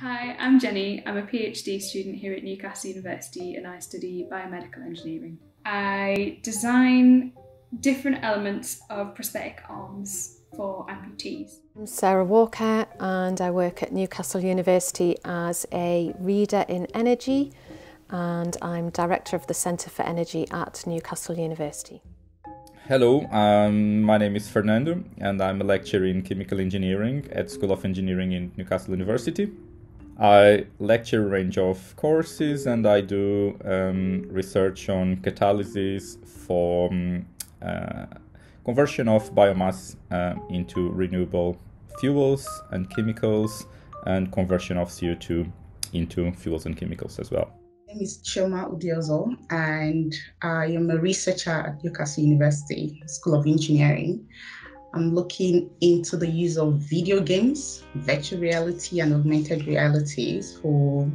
Hi, I'm Jenny. I'm a PhD student here at Newcastle University and I study biomedical engineering. I design different elements of prosthetic arms for amputees. I'm Sara Walker and I work at Newcastle University as a reader in energy and I'm director of the Centre for Energy at Newcastle University. Hello, um, my name is Fernando and I'm a lecturer in chemical engineering at School of Engineering in Newcastle University. I lecture a range of courses and I do um, research on catalysis for um, uh, conversion of biomass uh, into renewable fuels and chemicals and conversion of CO2 into fuels and chemicals as well. My name is Chioma Udeozor, and I am a researcher at Newcastle University School of Engineering. I'm looking into the use of video games, virtual reality, and augmented realities for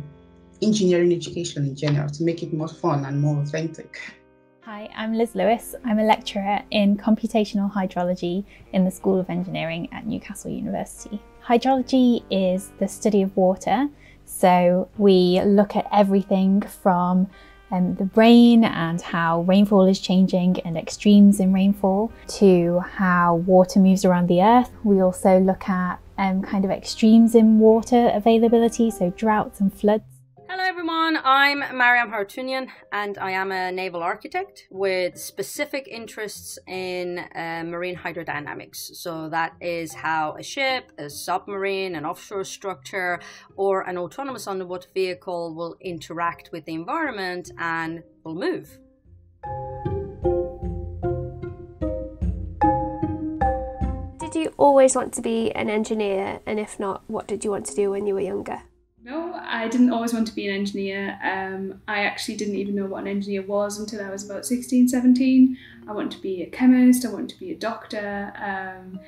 engineering education in general to make it more fun and more authentic. Hi, I'm Liz Lewis. I'm a lecturer in computational hydrology in the School of Engineering at Newcastle University. Hydrology is the study of water so we look at everything from um, the rain and how rainfall is changing and extremes in rainfall to how water moves around the earth. We also look at um, kind of extremes in water availability, so droughts and floods. Everyone, I'm Maryam Haroutunian and I am a naval architect with specific interests in uh, marine hydrodynamics. So that is how a ship, a submarine, an offshore structure or an autonomous underwater vehicle will interact with the environment and will move. Did you always want to be an engineer and if not, what did you want to do when you were younger? No, I didn't always want to be an engineer. Um, I actually didn't even know what an engineer was until I was about 16, 17. I wanted to be a chemist, I wanted to be a doctor, um,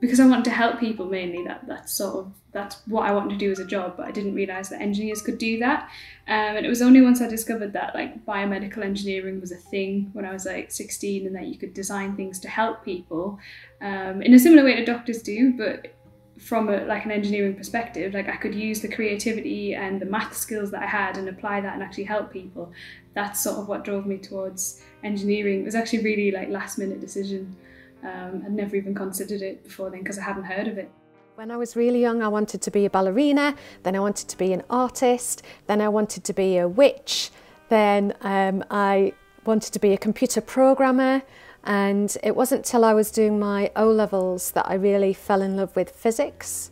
because I wanted to help people mainly. That That's sort of that's what I wanted to do as a job, but I didn't realise that engineers could do that. Um, and it was only once I discovered that like biomedical engineering was a thing when I was like 16 and that you could design things to help people um, in a similar way to doctors do, but from a, like an engineering perspective like i could use the creativity and the math skills that i had and apply that and actually help people. That's sort of what drove me towards engineering. It was actually really like last minute decision. Um, i'd never even considered it before then because i hadn't heard of it. When I was really young, I wanted to be a ballerina, then I wanted to be an artist, then I wanted to be a witch, then um, I wanted to be a computer programmer, and it wasn't till I was doing my O levels that I really fell in love with physics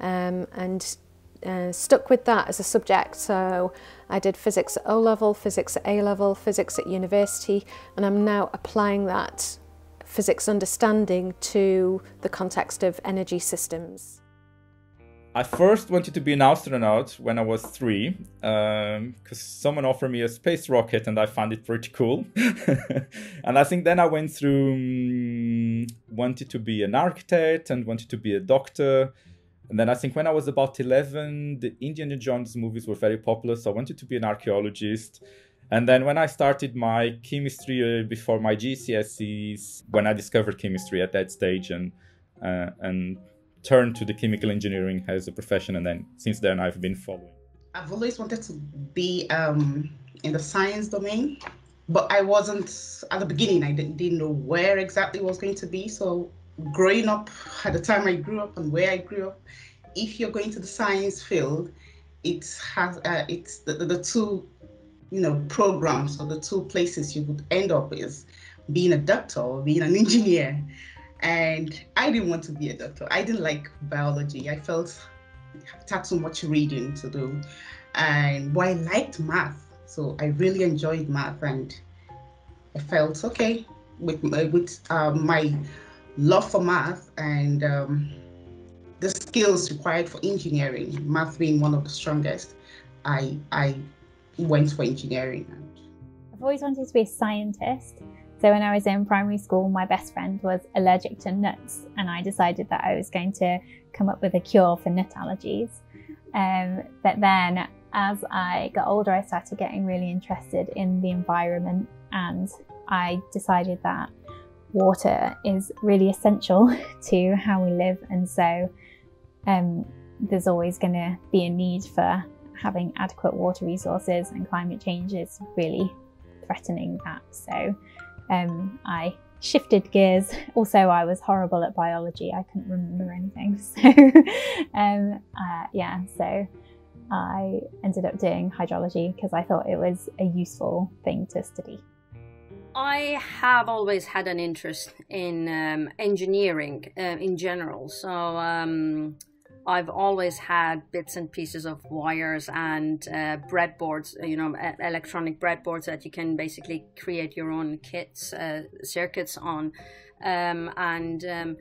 um, and uh, stuck with that as a subject. So I did physics at O level, physics at A level, physics at university, and I'm now applying that physics understanding to the context of energy systems. I first wanted to be an astronaut when I was three, because um, someone offered me a space rocket and I found it pretty cool. and I think then I went through, um, wanted to be an architect and wanted to be a doctor. And then I think when I was about 11, the Indiana Jones movies were very popular, so I wanted to be an archaeologist. And then when I started my chemistry uh, before my GCSEs, when I discovered chemistry at that stage and uh, and turned to the chemical engineering as a profession, and then since then I've been following. I've always wanted to be um, in the science domain, but I wasn't at the beginning. I didn't, didn't know where exactly was going to be. So growing up, at the time I grew up and where I grew up, if you're going to the science field, it has uh, it's the, the, the two you know programs or the two places you would end up is being a doctor or being an engineer and I didn't want to be a doctor. I didn't like biology. I felt it had so much reading to do. And but I liked math. So I really enjoyed math and I felt okay with with um, my love for math and um, the skills required for engineering, math being one of the strongest, I I went for engineering. I've always wanted to be a scientist so when I was in primary school, my best friend was allergic to nuts, and I decided that I was going to come up with a cure for nut allergies. Um, but then, as I got older, I started getting really interested in the environment, and I decided that water is really essential to how we live. And so, um, there's always going to be a need for having adequate water resources, and climate change is really threatening that. So um, I shifted gears. Also, I was horrible at biology. I couldn't remember anything. So, um, uh, yeah, so I ended up doing hydrology because I thought it was a useful thing to study. I have always had an interest in um, engineering uh, in general. So um, I've always had bits and pieces of wires and uh, breadboards, you know, electronic breadboards that you can basically create your own kits, uh, circuits on. Um, and um,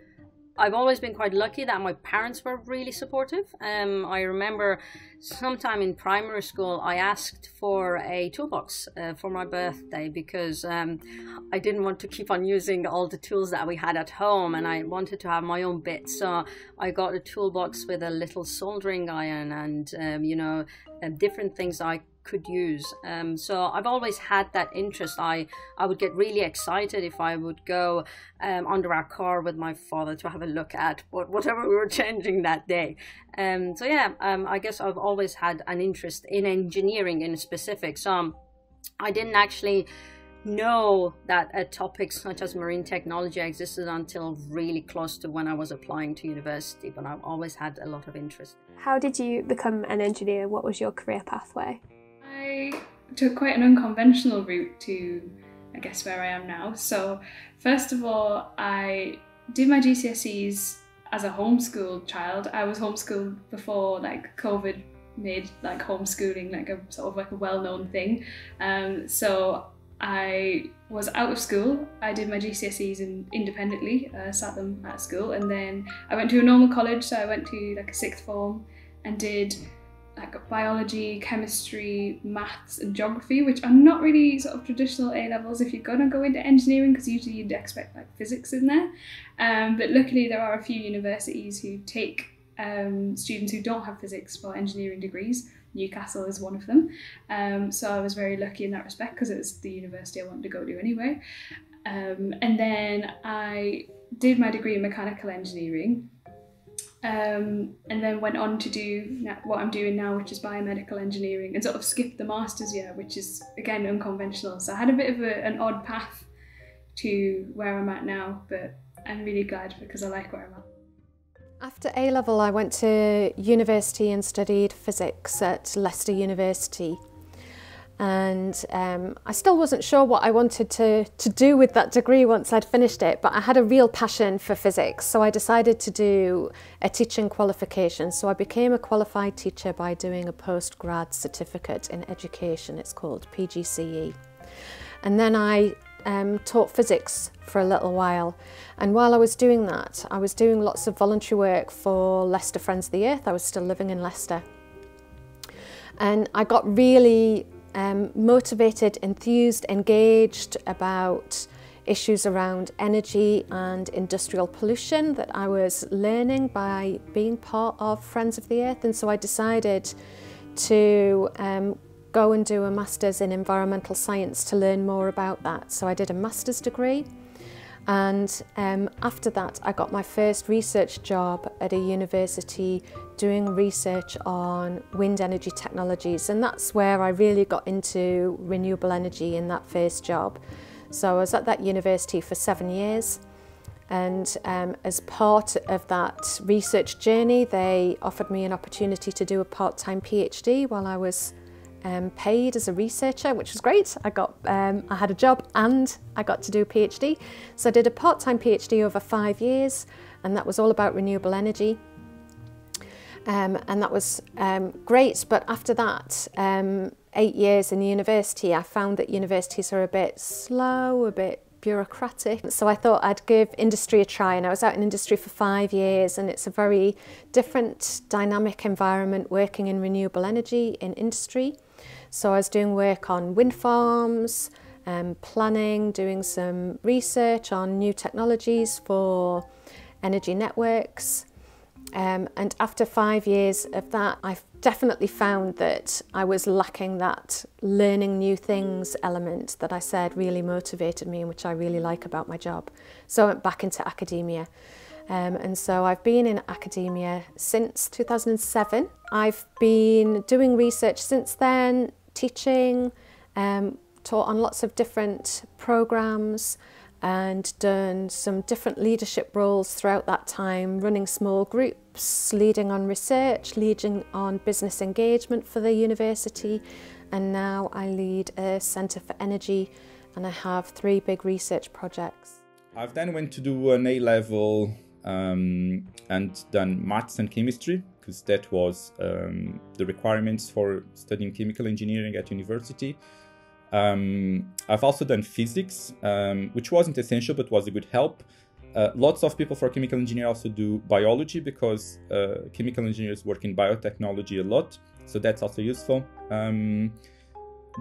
I've always been quite lucky that my parents were really supportive. Um, I remember sometime in primary school, I asked for a toolbox uh, for my birthday because um, I didn't want to keep on using all the tools that we had at home and I wanted to have my own bits. So I got a toolbox with a little soldering iron and, um, you know, uh, different things I could use. Um, so I've always had that interest. I, I would get really excited if I would go um, under our car with my father to have a look at what, whatever we were changing that day. Um, so yeah, um, I guess I've always had an interest in engineering in specific. So um, I didn't actually know that a topic such as marine technology existed until really close to when I was applying to university, but I've always had a lot of interest. How did you become an engineer? What was your career pathway? Took quite an unconventional route to, I guess, where I am now. So, first of all, I did my GCSEs as a homeschooled child. I was homeschooled before like COVID made like homeschooling like a sort of like a well-known thing. Um, so I was out of school. I did my GCSEs in, independently, uh, sat them at school, and then I went to a normal college. So I went to like a sixth form and did like biology, chemistry, maths, and geography, which are not really sort of traditional A levels if you're gonna go into engineering, because usually you'd expect like physics in there. Um, but luckily, there are a few universities who take um, students who don't have physics for engineering degrees. Newcastle is one of them. Um, so I was very lucky in that respect because it was the university I wanted to go to anyway. Um, and then I did my degree in mechanical engineering um, and then went on to do what I'm doing now, which is biomedical engineering, and sort of skipped the master's year, which is again unconventional. So I had a bit of a, an odd path to where I'm at now, but I'm really glad because I like where I'm at. After A level, I went to university and studied physics at Leicester University and um, I still wasn't sure what I wanted to, to do with that degree once I'd finished it, but I had a real passion for physics, so I decided to do a teaching qualification. So I became a qualified teacher by doing a postgrad certificate in education, it's called PGCE. And then I um, taught physics for a little while. And while I was doing that, I was doing lots of voluntary work for Leicester Friends of the Earth. I was still living in Leicester. And I got really um, motivated, enthused, engaged about issues around energy and industrial pollution that I was learning by being part of Friends of the Earth. And so I decided to um, go and do a master's in environmental science to learn more about that. So I did a master's degree. And um, after that, I got my first research job at a university doing research on wind energy technologies and that's where I really got into renewable energy in that first job. So I was at that university for seven years and um, as part of that research journey they offered me an opportunity to do a part-time PhD while I was um, paid as a researcher, which was great. I got, um, I had a job and I got to do a PhD. So I did a part-time PhD over five years, and that was all about renewable energy. Um, and that was um, great. But after that, um, eight years in the university, I found that universities are a bit slow, a bit bureaucratic. So I thought I'd give industry a try and I was out in industry for five years and it's a very different dynamic environment working in renewable energy in industry. So I was doing work on wind farms, um, planning, doing some research on new technologies for energy networks, um, and after five years of that, I definitely found that I was lacking that learning new things element that I said really motivated me and which I really like about my job. So I went back into academia. Um, and so I've been in academia since 2007. I've been doing research since then, teaching, um, taught on lots of different programs and done some different leadership roles throughout that time, running small groups, leading on research, leading on business engagement for the university, and now I lead a Centre for Energy and I have three big research projects. I've then went to do an A-level um, and done maths and chemistry because that was um, the requirements for studying chemical engineering at university. Um, I've also done physics, um, which wasn't essential but was a good help. Uh, lots of people for chemical engineering also do biology because uh, chemical engineers work in biotechnology a lot, so that's also useful. Um,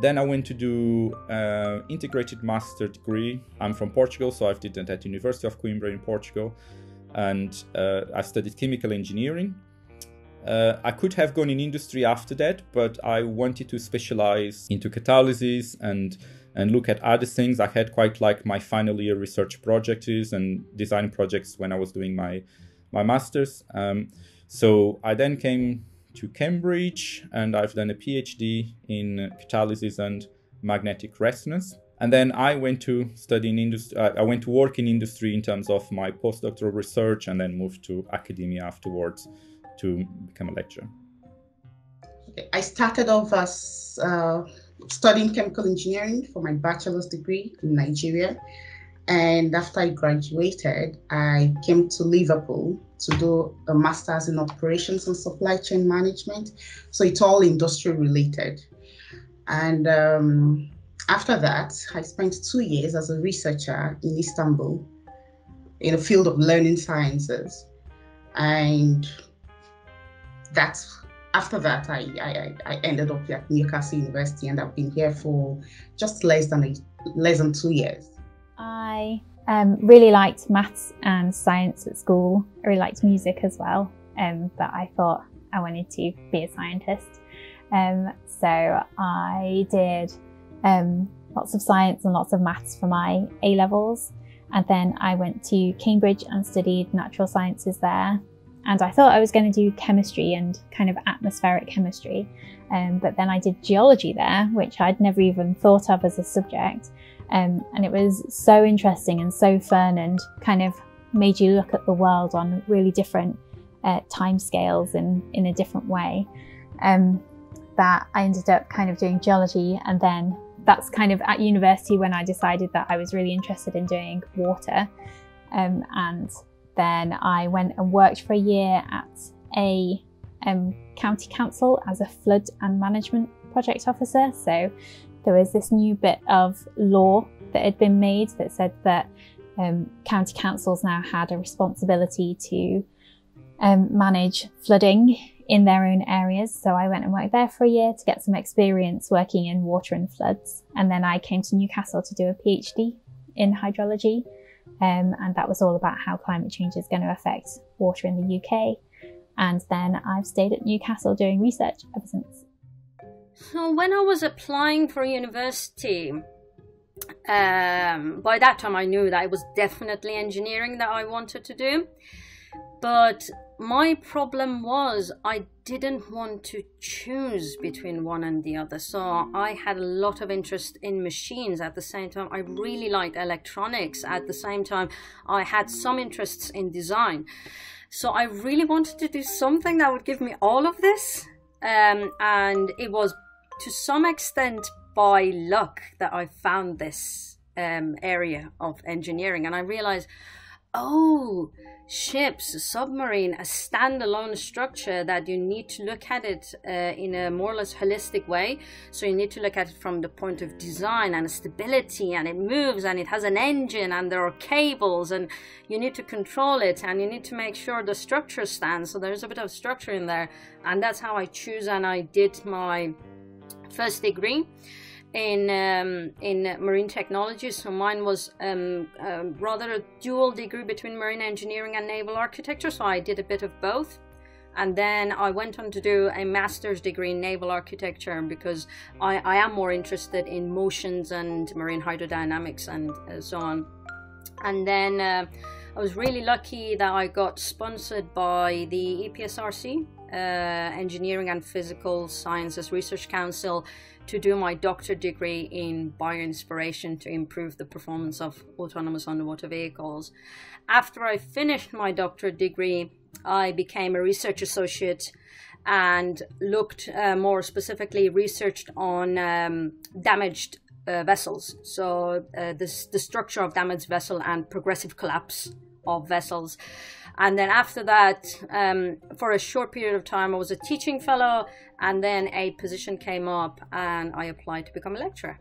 then I went to do uh, integrated master degree. I'm from Portugal, so I've did that at University of Coimbra in Portugal, and uh, I studied chemical engineering. Uh, I could have gone in industry after that, but I wanted to specialize into catalysis and and look at other things. I had quite like my final year research projects and design projects when I was doing my my masters. Um, so I then came to Cambridge and I've done a PhD in catalysis and magnetic resonance. And then I went to study in industry. Uh, I went to work in industry in terms of my postdoctoral research, and then moved to academia afterwards to become a lecturer? I started off as uh, studying chemical engineering for my bachelor's degree in Nigeria. And after I graduated, I came to Liverpool to do a master's in operations and supply chain management. So it's all industry related. And um, after that, I spent two years as a researcher in Istanbul in the field of learning sciences. And that's after that I, I, I ended up at Newcastle University and I've been here for just less than a, less than two years. I um, really liked maths and science at school. I really liked music as well, um, but I thought I wanted to be a scientist. Um, so I did um, lots of science and lots of maths for my A levels. And then I went to Cambridge and studied natural sciences there and I thought I was going to do chemistry and kind of atmospheric chemistry. Um, but then I did geology there, which I'd never even thought of as a subject. Um, and it was so interesting and so fun and kind of made you look at the world on really different uh, time scales and in a different way. Um, that I ended up kind of doing geology and then that's kind of at university when I decided that I was really interested in doing water. Um, and then I went and worked for a year at a um, county council as a flood and management project officer. So there was this new bit of law that had been made that said that um, county councils now had a responsibility to um, manage flooding in their own areas. So I went and worked there for a year to get some experience working in water and floods. And then I came to Newcastle to do a PhD in hydrology. Um, and that was all about how climate change is going to affect water in the UK. And then I've stayed at Newcastle doing research ever since. So when I was applying for university, um, by that time I knew that it was definitely engineering that I wanted to do. But my problem was I didn't want to choose between one and the other. So I had a lot of interest in machines at the same time. I really liked electronics at the same time. I had some interests in design. So I really wanted to do something that would give me all of this. Um, and it was to some extent by luck that I found this um, area of engineering. And I realized, oh, ships, a submarine, a standalone structure that you need to look at it uh, in a more or less holistic way. So you need to look at it from the point of design and stability, and it moves and it has an engine and there are cables, and you need to control it and you need to make sure the structure stands. So there's a bit of structure in there, and that's how I choose and I did my first degree in um, in marine technology. So mine was um, uh, rather a dual degree between marine engineering and naval architecture. So I did a bit of both. And then I went on to do a master's degree in naval architecture because I, I am more interested in motions and marine hydrodynamics and uh, so on. And then uh, I was really lucky that I got sponsored by the EPSRC, uh, Engineering and Physical Sciences Research Council, to do my doctorate degree in bioinspiration to improve the performance of autonomous underwater vehicles. After I finished my doctorate degree, I became a research associate and looked uh, more specifically researched on um, damaged uh, vessels. So uh, this, the structure of damaged vessel and progressive collapse of vessels. And then after that, um, for a short period of time, I was a teaching fellow, and then a position came up, and I applied to become a lecturer.